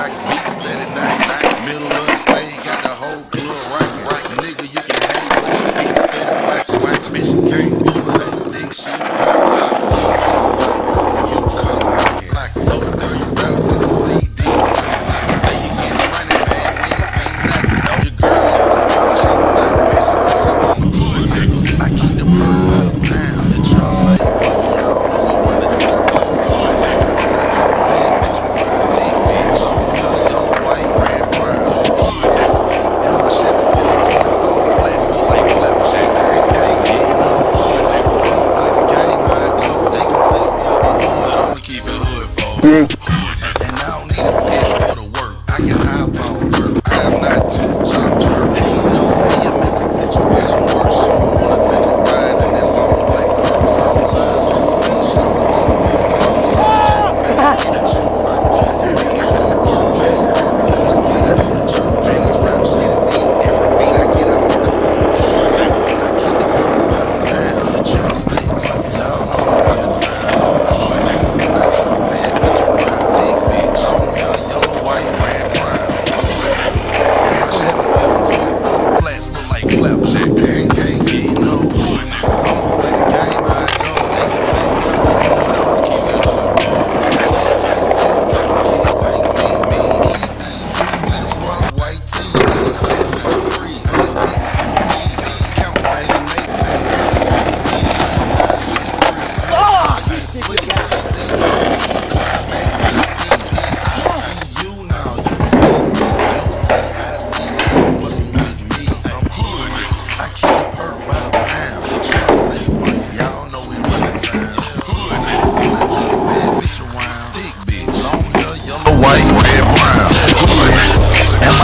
rock, hood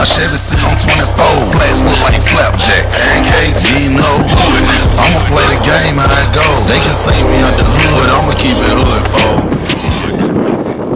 שבס